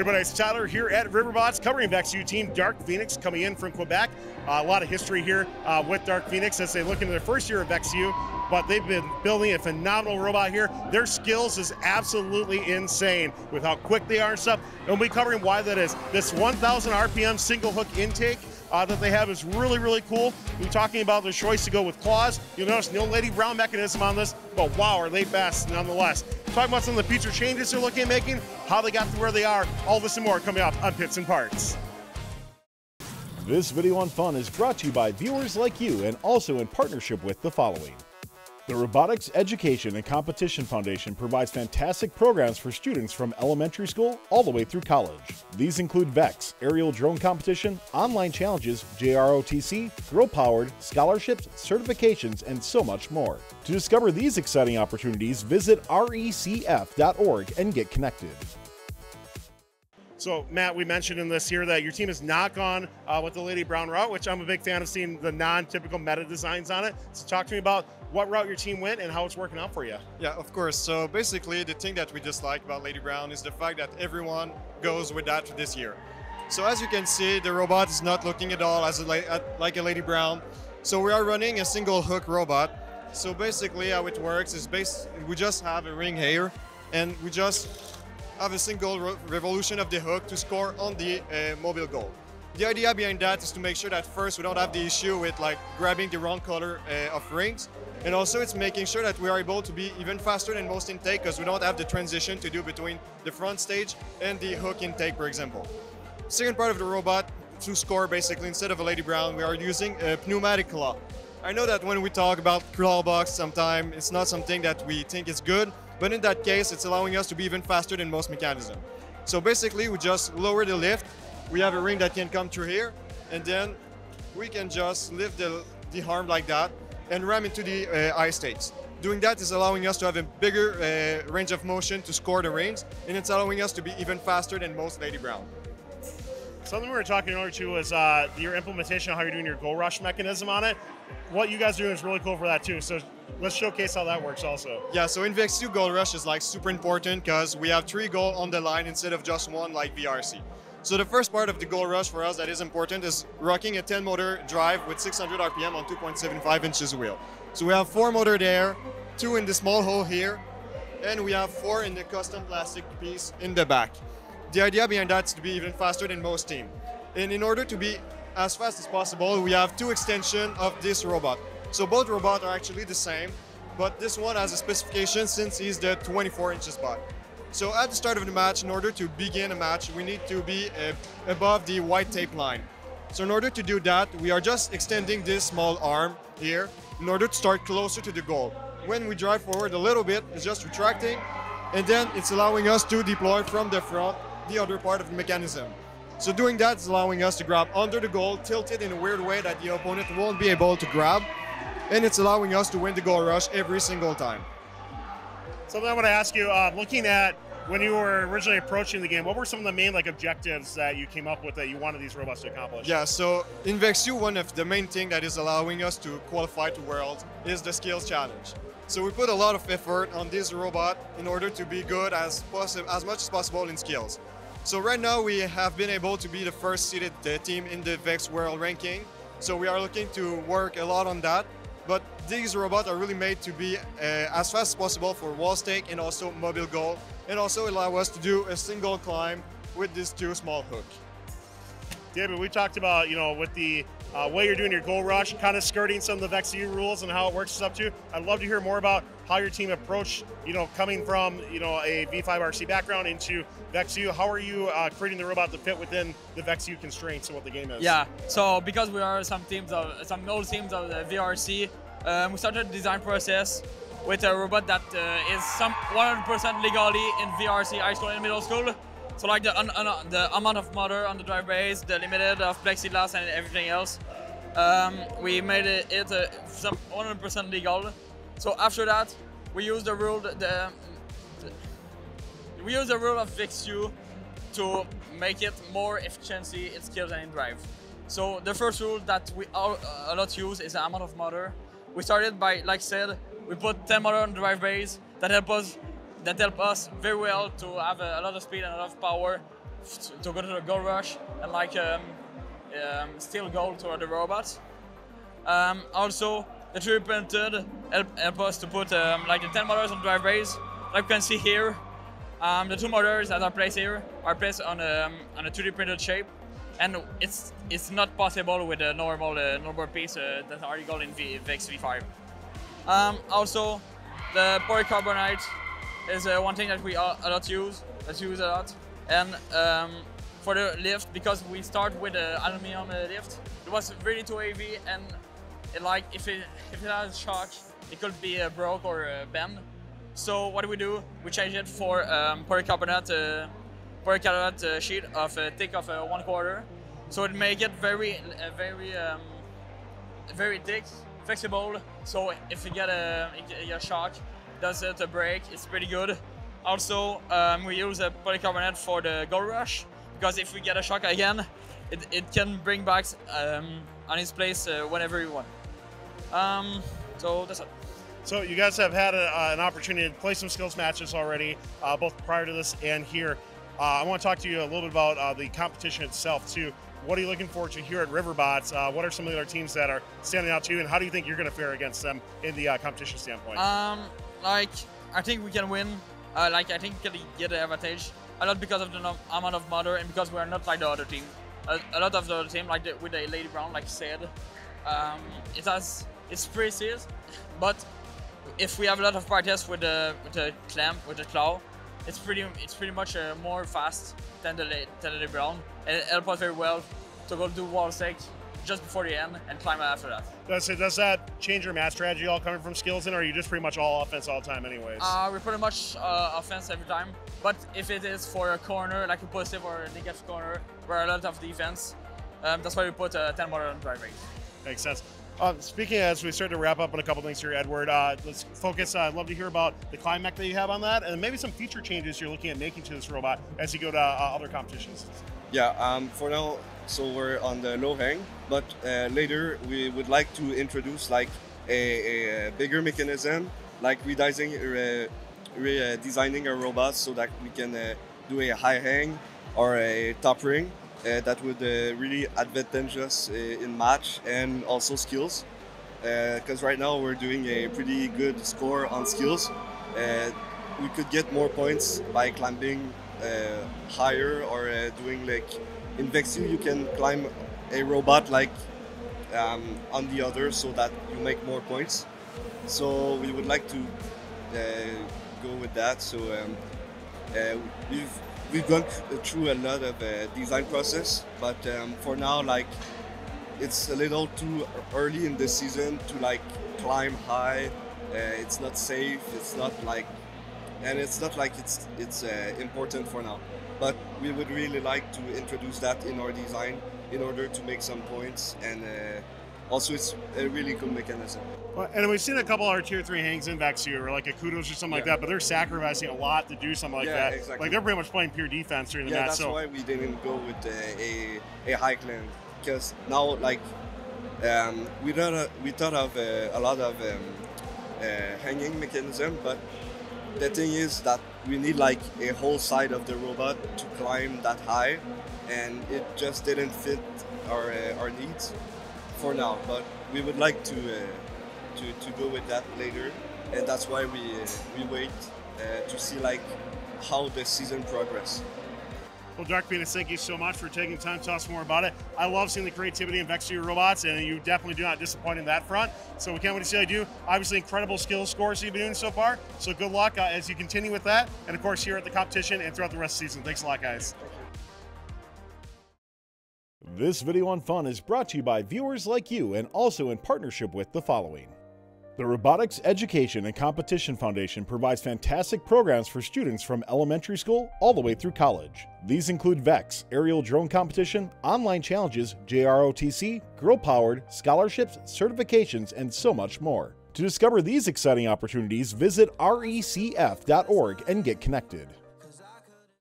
Everybody, it's Tyler here at Riverbots covering VexU team Dark Fenix coming in from Quebec. Uh, a lot of history here uh, with Dark Fenix as they look into their first year of VexU, but they've been building a phenomenal robot here. Their skills is absolutely insane with how quick they are and stuff. And we'll be covering why that is. This 1,000 RPM single hook intake uh, that they have is really, really cool. We're talking about the choice to go with claws. You'll notice no Lady Brown mechanism on this, but wow, are they fast nonetheless. Talking about some of the future changes they're looking at making, how they got to where they are, all this and more coming up on Pits and Parts. This video on fun is brought to you by viewers like you and also in partnership with the following. The Robotics Education and Competition Foundation provides fantastic programs for students from elementary school all the way through college. These include VEX, aerial drone competition, online challenges, JROTC, girl powered, scholarships, certifications, and so much more. To discover these exciting opportunities, visit recf.org and get connected. So, Matt, we mentioned in this here that your team has not gone uh, with the Lady Brown route, which I'm a big fan of seeing the non typical meta designs on it. So, talk to me about what route your team went and how it's working out for you. Yeah, of course. So, basically, the thing that we dislike about Lady Brown is the fact that everyone goes with that this year. So, as you can see, the robot is not looking at all as a, like a Lady Brown. So, we are running a single hook robot. So, basically, how it works is based, we just have a ring here and we just have a single revolution of the hook to score on the uh, mobile goal. The idea behind that is to make sure that first we don't have the issue with like grabbing the wrong color uh, of rings, and also it's making sure that we are able to be even faster than most intake because we don't have the transition to do between the front stage and the hook intake, for example. Second part of the robot, to score basically instead of a Lady Brown, we are using a pneumatic claw. I know that when we talk about claw box, sometimes it's not something that we think is good, but in that case, it's allowing us to be even faster than most mechanism. So basically, we just lower the lift. We have a ring that can come through here, and then we can just lift the, the arm like that and ram into the uh, eye states. Doing that is allowing us to have a bigger uh, range of motion to score the rings, and it's allowing us to be even faster than most Lady Brown. Something we were talking earlier too was uh, your implementation, how you're doing your goal rush mechanism on it. What you guys are doing is really cool for that too. So let's showcase how that works also. Yeah, so in VexU goal rush is like super important because we have three goal on the line instead of just one like VRC. So the first part of the goal rush for us that is important is rocking a 10 motor drive with 600 RPM on 2.75 inches wheel. So we have four motor there, two in the small hole here, and we have four in the custom plastic piece in the back. The idea behind that is to be even faster than most team. And in order to be as fast as possible, we have two extensions of this robot. So both robots are actually the same, but this one has a specification since he's the 24 inches bot. So at the start of the match, in order to begin a match, we need to be uh, above the white tape line. So in order to do that, we are just extending this small arm here in order to start closer to the goal. When we drive forward a little bit, it's just retracting, and then it's allowing us to deploy from the front the other part of the mechanism. So doing that is allowing us to grab under the goal, tilted in a weird way that the opponent won't be able to grab, and it's allowing us to win the goal rush every single time. So then I want to ask you, uh, looking at when you were originally approaching the game, what were some of the main like objectives that you came up with that you wanted these robots to accomplish? Yeah, so in VexU, one of the main thing that is allowing us to qualify to Worlds is the skills challenge. So we put a lot of effort on this robot in order to be good as possible, as much as possible in skills. So right now we have been able to be the first seeded uh, team in the VEX World Ranking. So we are looking to work a lot on that. But these robots are really made to be uh, as fast as possible for wall stake and also mobile goal, and also allow us to do a single climb with this two small hook. David, we talked about, you know, with the uh, way you're doing your goal rush, kind of skirting some of the VexU rules and how it works up to. I'd love to hear more about how your team approached, you know, coming from, you know, a V5RC background into VexU. How are you uh, creating the robot to fit within the VexU constraints and what the game is? Yeah, so because we are some teams of, some old teams of the VRC, um, we started the design process with a robot that uh, is some 100% legally in VRC high school and middle school. So like the, the amount of motor on the drive base, the limited of plexiglass and everything else, um, we made it, it uh, 100% legal. So after that, we use the rule the, the we use the rule of VexU to make it more efficiency in skills and in drive. So the first rule that we all, uh, a lot use is the amount of motor. We started by, like I said, we put 10 motor on the drive base that help us that help us very well to have a, a lot of speed and a lot of power to go to the goal rush and like um, um, steal goal to the robots. Um, also, the 3D printed help, help us to put um, like the 10 motors on drive base. Like you can see here, um, the two motors that are placed here are placed on a, um, on a 2D printed shape, and it's it's not possible with a normal uh, normal piece uh, that are got in v, VEX V5. Um, also, the polycarbonate is uh, one thing that we a lot use, that use a lot, and um, for the lift because we start with the aluminum uh, lift, it was really too heavy and it, like if it if it has a shock, it could be uh, broke or uh, bend. So what do we do? We change it for um, polycarbonate, uh, polycarbonate uh, sheet of a thick of uh, one quarter. So it make it very, uh, very, um, very thick, flexible. So if you get a, a shock, does it a break? It's pretty good. Also, um, we use a polycarbonate for the goal rush because if we get a shock again, it, it can bring back um, on its place uh, whenever you want. Um, so that's it. So you guys have had a, uh, an opportunity to play some skills matches already, uh, both prior to this and here. Uh, I want to talk to you a little bit about uh, the competition itself too. What are you looking forward to here at Riverbots? Uh, what are some of the other teams that are standing out to you, and how do you think you're going to fare against them in the uh, competition standpoint? Um, like I think we can win. like I think we can get the advantage a lot because of the amount of mother and because we are not like the other team. A, a lot of the other team, like the, with the Lady Brown, like said, um, it has it's pretty serious, but if we have a lot of practice with the with the clamp with the claw, it's pretty it's pretty much uh, more fast than the than the brown, it helps us very well to go do wall stakes just before the end and climb after that. Does it does that change your match strategy all coming from skills in, or are you just pretty much all offense all the time anyways? Uh, we're pretty much uh, offense every time, but if it is for a corner like a positive or a negative corner, where a lot of defense, um, that's why we put a 10 motor on drive rate. Makes sense. Uh, speaking as we start to wrap up on a couple things here, Edward, uh, let's focus. Uh, I'd love to hear about the climb mech that you have on that, and maybe some feature changes you're looking at making to this robot as you go to uh, other competitions. Yeah, um, for now, so we're on the low hang, but uh, later we would like to introduce like a, a bigger mechanism, like redesigning, uh, redesigning a robot so that we can do a high hang or a top ring uh, that would uh, really advantage us uh, in match and also skills. Because right now we're doing a pretty good score on skills. we could get more points by climbing higher or doing like in VEX-U you can climb a robot like um, on the other so that you make more points. So we would like to uh, go with that. So um, uh, we've we've gone through a lot of uh, design process, but um, for now, like it's a little too early in the season to like climb high. Uh, it's not safe. It's not like, and it's not like it's it's uh, important for now. But we would really like to introduce that in our design in order to make some points and uh, also it's a really good mechanism. Well, and we've seen a couple of our tier three hangs in VEX-U or like a kudos or something yeah. like that, but they're sacrificing a lot to do something like yeah, that. Exactly. Like they're pretty much playing pure defense during the yeah, match. that's so. why we didn't go with a a, a high clan because now like um, we thought of, we thought of uh, a lot of um, uh, hanging mechanism, but the thing is that we need like a whole side of the robot to climb that high, and it just didn't fit our uh, our needs for now. But we would like to uh, to, to go with that later, and that's why we uh, we wait uh, to see like how the season progress. Well, Dark Fenix, thank you so much for taking time to us more about it. I love seeing the creativity in VEX-U robots, and you definitely do not disappoint in that front. So we can't wait to see how you do. Obviously, incredible skill scores you've been doing so far. So good luck uh, as you continue with that, and of course here at the competition and throughout the rest of the season. Thanks a lot, guys. This video on fun is brought to you by viewers like you and also in partnership with the following. The Robotics Education and Competition Foundation provides fantastic programs for students from elementary school all the way through college. These include VEX, aerial drone competition, online challenges, JROTC, girl powered, scholarships, certifications, and so much more. To discover these exciting opportunities, visit recf.org and get connected.